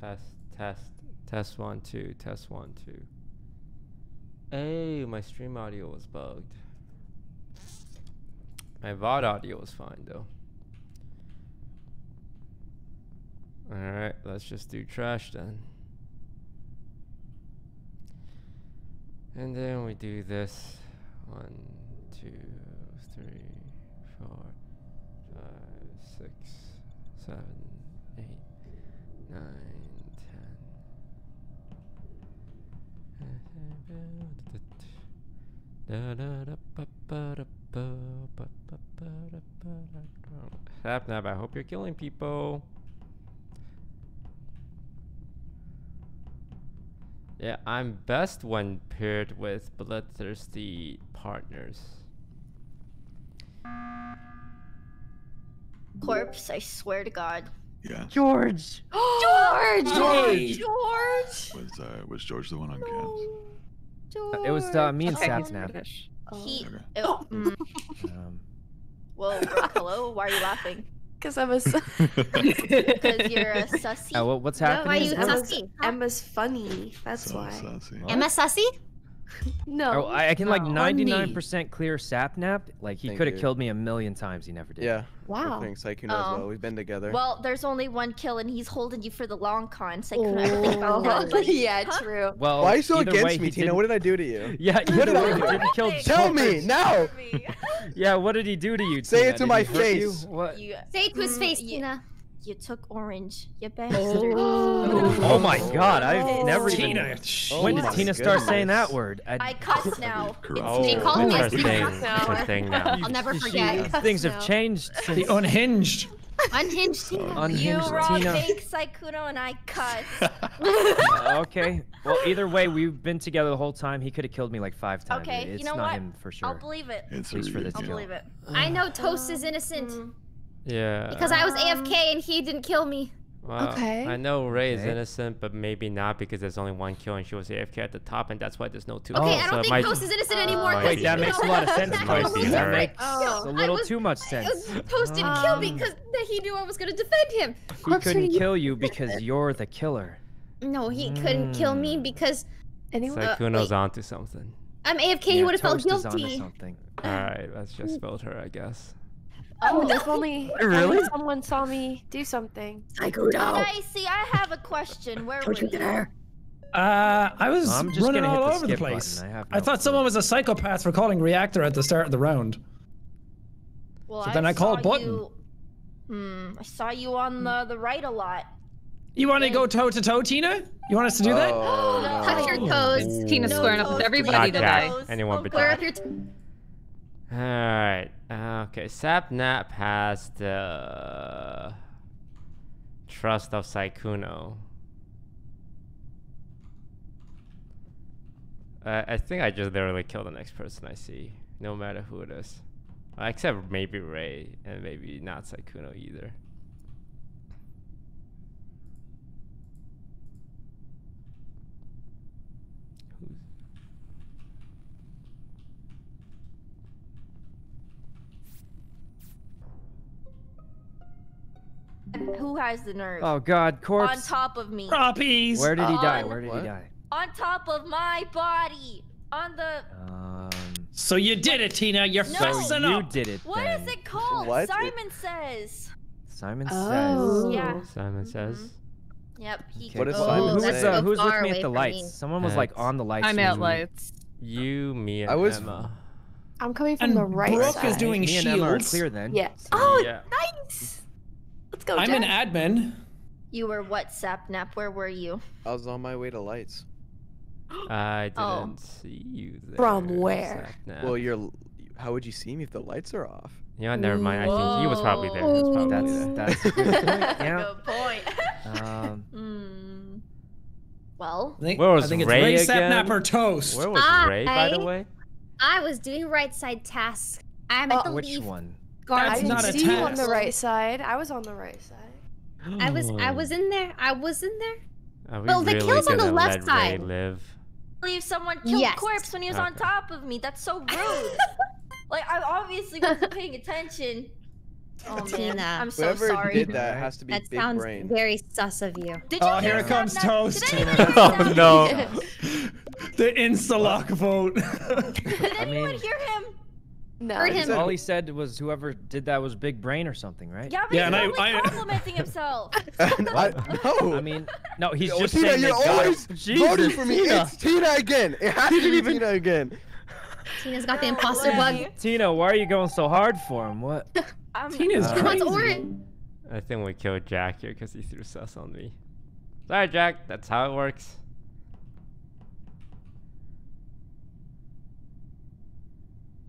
Test, test, test one, two, test one, two. Hey, my stream audio was bugged. My VOD audio was fine though. Alright, let's just do trash then. And then we do this. One, two, three, four, five, six, seven, eight, nine, Sapnap, I hope you're killing people. Yeah, I'm best when paired with bloodthirsty partners. Corpse, I swear to God. Yeah. George. George! George! George! Was uh, was George the one on cams? George! It was uh, me and Okay. Sapnap. He. Okay. Oh, mm. Um, Whoa, Brooke, hello? Why are you laughing? Because I'm a. s- Because you're a sussy. uh, what, what's No, happening? why you Emma? Emma's, Sussy, huh? Emma's funny. That's So why. sassy. What? Am sussy? No. Oh, I, I can like 99% clear Sapnap. Like he could have killed me a million times. He never did. Yeah. Wow. Thanks, Saiku knows Oh. well. We've been together. Well, there's only one kill, and he's holding you for the long con, so I couldn't think about that. Oh, But yeah, true. Well, Why are you so against way, me, Tina? didn't- What did I do to you? Yeah, What did I way, he do? didn't kill Tell me George. now. Yeah, what did he do to you? Say Tina? it to Did my he hurt you? face. What? You, Say it to his Mm, face, Tina. you took orange, you bastard. Oh my God! I've Oh. never even. Tina. Oh when did my Tina start saying that word? I cuss now. Correct. Oh, They called me a it's thing. now. It's her thing now. I'll never She- forget. Things have now. changed The unhinged. Unhinged Tina. You unhinged raw Tina. fake Sykkuno and I cuss. Uh, okay. Well, either way, we've been together the whole time. He could have killed me like five times. Okay, it's you know not what? him for sure. I'll believe it. It's At least for really this I'll yeah. believe it. I know Toast is innocent. Yeah. because I was AFK and he didn't kill me. Well, Okay. I know Ray is Okay. innocent, but maybe not because there's only one kill and she was AFK at the top, and that's why there's no two. Okay, kills. I So don't it think might- Toast is innocent Oh, anymore. might 'cause be Wait, that her. makes a lot of sense. It might That makes Oh. a I little was- too much sense. was- Toast didn't kill me Um, because he knew I was gonna defend him. He Corpse, are couldn't you- kill you because you're the killer. No, he couldn't kill me Mm. because Anyone? Uh, Sykkuno's wait. onto something. I'm AFK. he would have felt Toast is onto guilty. something. Alright, let's just vote her, I guess. Oh, if only, Really? only someone saw me do something. Dicey, I see. I have a question. Where were you? Uh, I was I'm just running gonna all the over the place. button. I have I thought clue. someone was a psychopath for calling reactor at the start of the round. Well, So then I called saw button. You... Hmm. I saw you on the the right a lot. You want to go toe to toe, Tina? You want us to do that? Oh, No. Touch your toes. Tina's No squaring up with everybody please. Not today. Jack. Anyone but Oh, Square Jack. up your. Alright. Okay, Sapnap has the trust of Sykkuno. I think I just literally kill the next person I see, no matter who it is. Except maybe Ray, and maybe not Sykkuno either. Who has the nerve? Oh God, corpse. on top of me. Proppies. Where did he die? On Where did what? he die? On top of my body. On the. Um. So you did it, Tina. You're No. So fessing you did it. What then. is it called? What? Simon says. Simon Oh. says. Yeah. Simon says. Yep. He Okay. What does Oh, Simon Who was, uh, so who with me at away the lights? me. Someone was like on the lights. I'm at lights. You, me, and I was- Emma. I'm coming from And the right Brooke side. is doing Me and Emma are shields. clear then. Yes. Oh, Yeah. nice. Let's go. I'm an admin. You were what, Sapnap? Where were you? I was on my way to lights. I didn't Oh. see you there. From where? Sapnap. Well, you're. How would you see me if the lights are off? Yeah, know, never mind. I think he was probably there. He was probably That's there. that's a good point. Yeah. Good point. Um. Hmm. Well, I think, Where was I think it's Ray Ray again? Sapnap or Toast. Where was Ray, by the way? I was doing right side tasks. I'm at the Which leaf one? Guard. I didn't not a see you on the right side. I was on the right side. I was I was in there. I was in there. Are we well, the kill's on the gonna left let Ray side. live? I believe someone killed Yes. Corpse when he was on top of me. That's so rude. like I obviously wasn't paying attention. Oh, man. Tina. I'm so Whoever sorry. did that has to be That big sounds brain. very sus of you. Did you Oh, here it that? comes Did toast. Oh no. The insta lock vote. Did I anyone mean- hear him? No. Heard him. All he said was whoever did that was big brain or something, right? Yeah, but Yeah, he's and I- only I- complimenting himself. I, no. I mean, no, he's Yo, just Tina, saying you're they got always him. Jesus, voting for me. Tina. It's Tina again. It has to be Tina again. Tina's got the imposter Literally. bug. Tina, why are you going so hard for him? What? I'm- Tina's Uh, crazy. orange. I think we killed Jack here because he threw sus on me. Sorry, Jack. That's how it works.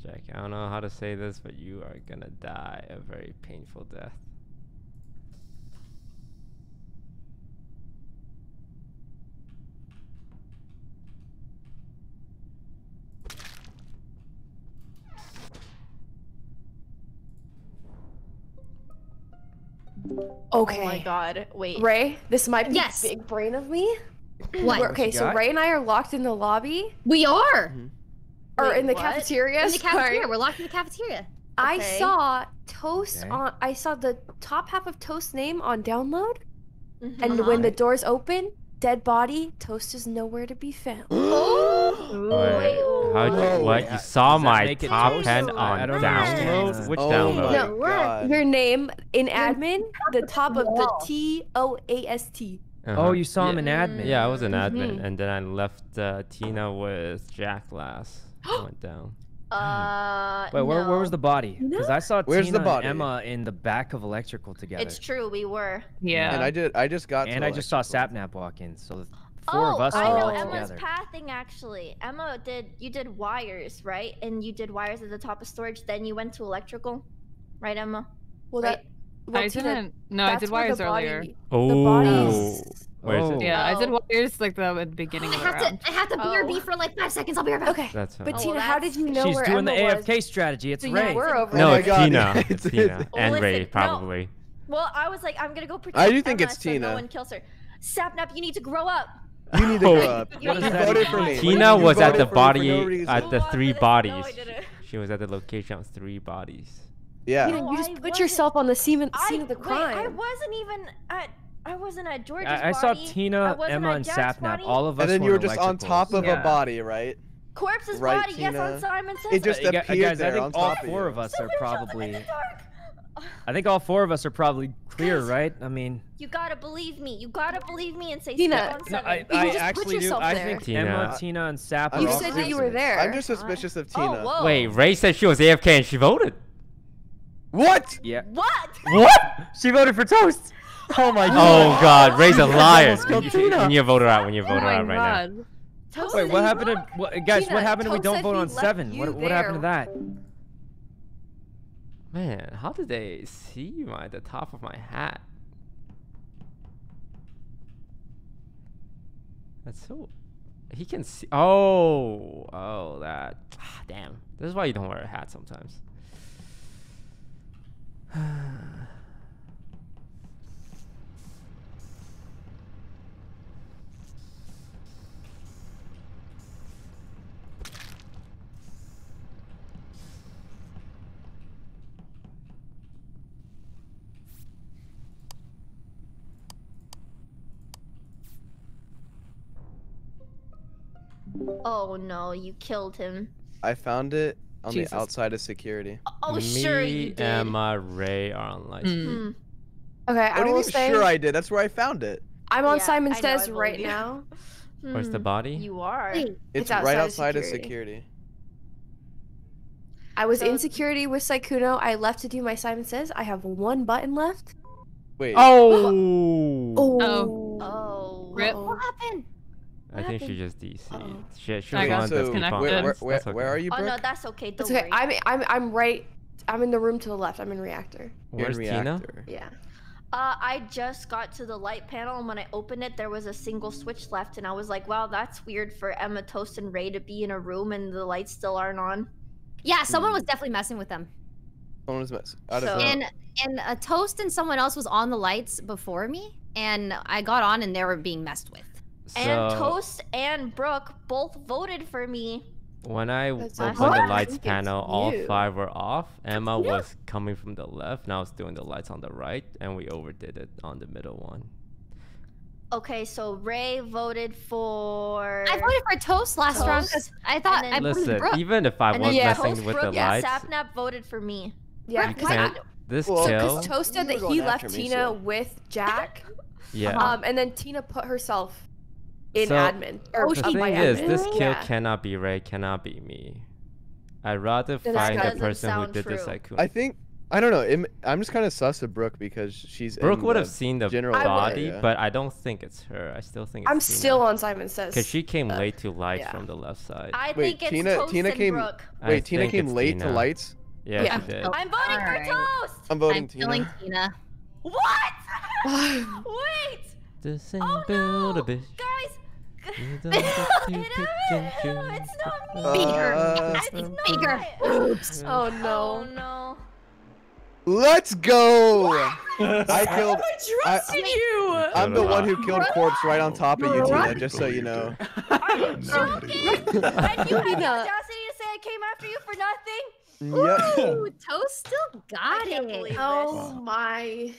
Jack, I don't know how to say this, but you are gonna die a very painful death. Okay. Oh my god. Wait. Ray, this might be Yes. big brain of me. What? We're- okay, so? Ray and I are locked in the lobby We are. or Wait, in the what? cafeteria. In the sorry. cafeteria. We're locked in the cafeteria. I saw Toast Okay. on. I saw the top half of Toast's name on download, Mhm. and Uh-huh. when the doors open, dead body. Toast is nowhere to be found. Wait, Wait, how'd you, what? You saw that my top toast? 10 on download? understand. Which Oh download? No, Your name in admin, the top of the T O A S T. Oh, Uh-huh. you saw him in admin. Yeah, I was an admin, Mhm. and then I left uh, Tina with Jack last. I went down. Uh. Wait, where, where was the body? Because I saw Where's Tina the body? and Emma in the back of electrical together. It's true. We were. Yeah. And I did. I just got. to And I just saw. Sapnap walk in, so the four oh, of us I were know all Emma's together. pathing actually. Emma did. You did wires, right? And you did wires at the top of storage. Then you went to electrical, right, Emma? Well, Right. that. Well, I Tina, didn't. No, I did wires the body- earlier. The Oh, bodies. Where's Oh. it? Yeah, I did Oh. wires like the at the beginning I of the have round. to. I have to be Oh. BRB for like five seconds. I'll be right back. Okay, That's but Oh, well, Tina, how did you know She's where doing Emma the was? AFK strategy. It's So you Ray. were over No, oh my it's God, Tina. it's- It's it's- Tina. Well, And Ray, listen, no. probably. Well, I was like, I'm gonna go protect. I do think Emma it's so No one kills her. Sapnap, you need to grow up. You need to Oh. grow up. What You does that voted mean? for me. Tina was at the for me for body no at the Oh, three bodies. No, I didn't. She was at the location of three bodies. Yeah. Tina, you just I put yourself on the scene, I, of the wait, crime. I wasn't even at. I wasn't at George's I, I saw body. I Tina, wasn't Emma, and Jack's Sapnap. body. All of us And then you were just on top of electricals. a body, right? Corpse's Right, body. Yes, on Tina? Simon says. It just gu- appeared guys, I think on all top of four you. of us So are probably. in the dark. I think all four of us are probably clear, Guys. right? I mean, You gotta believe me. You gotta believe me and say Tina, on no, seven. I, You I just put actually do. yourself I there. think Tina. Emma, Tina, and Sap You said that you were there. I'm just suspicious of Oh, Tina. whoa. Wait, Ray said she was AFK and she voted. What? Yeah. What? What? She voted for Toast. Oh my Oh God, Ray's a liar. almost killed You, Tina. you vote her out when you Oh vote her my out right now. god. Wait, what happened to what, guys? Tina, what happened if we don't vote on seven? What, what happened to that? Man, how did they see my the top of my hat? That's so. He can see. Oh, oh, that. Ah, damn. This is why you don't wear a hat sometimes. Oh no, you killed him. I found it on Jesus. the outside of security. Oh Me, sure you did. Emma, Ray are on lights. Mm. Hmm. Okay, What I do you will mean say sure I did? That's where I found it. I'm on Yeah, Simon I Says right you. now. Where's the Hmm. body? You are. Wait, It's, It's right outside of outside of security. security. I was So- in security with Sykkuno. I left to do my Simon Says. I have one button left. Wait. Oh. Oh. Oh. Rip. Uh-oh. What happened? I think she just DC'd. Uh-oh. She, she I was got So keep disconnected. where, where, where, okay. where are you, Oh no, that's okay. Don't It's okay. worry. I'm I'm I'm right. I'm in the room to the left. I'm in reactor. You're in Where's Tina? Yeah. Uh, I just got to the light panel, and when I opened it, there was a single switch left, and I was like, "Wow, that's weird for Emma Toast and Ray to be in a room and the lights still aren't on." Yeah, someone was definitely messing with them. Someone was mess- out of So- the- And and a toast and someone else was on the lights before me, and I got on and they were being messed with. And So- Toast and Brooke both voted for me When I That's opened awesome. the lights panel, all five were off. Emma you. was coming from the left, and I was doing the lights on the right, and we overdid it on the middle one. Okay, so Ray voted for. I voted for Toast last round because I thought and I then- voted Listen, Brooke. even if I and was then Yeah. messing Toast, with Brooke, the and lights, Sapnap voted for me. Yeah, you because can't. This Well, kill, Because Toast said that he left me, Tina so- with Jack, yeah. um, and then Tina put herself in So, admin. Or Oh, the she up by thing is, admin. this kill Yeah. cannot be Ray, cannot be me. I'd rather That find the person who did this true. at Kun. I think I don't know. It, I'm just kind of sus of Brooke because she's. Brooke in would the have seen the general I would. body, area. but I don't think it's her. I still think it's I'm Tina. still on Simon Says. Because she came uh, late to lights yeah. from the left side. I Wait, think it's Tina- Toast Tina and came- Brooke. I Wait, Tina came it's late to lights. Yeah, Yeah. she did. Oh, I'm voting for Alright. Toast. I'm voting I'm Tina. killing Tina. What? Wait. This Oh ain't build no, a bitch. guys. You don't get to pick and choose. it's not me. Uh, it's It's not. bigger. Oh Oh no. no. Let's go! I killed. I trusted you. I'm the one who killed Brooke. Corpse right on top of you, Tina. Just so you know. it. Are you joking? believed and you had the audacity to say I came after you for nothing? Yeah. Ooh, Toast still got it. believe Oh my.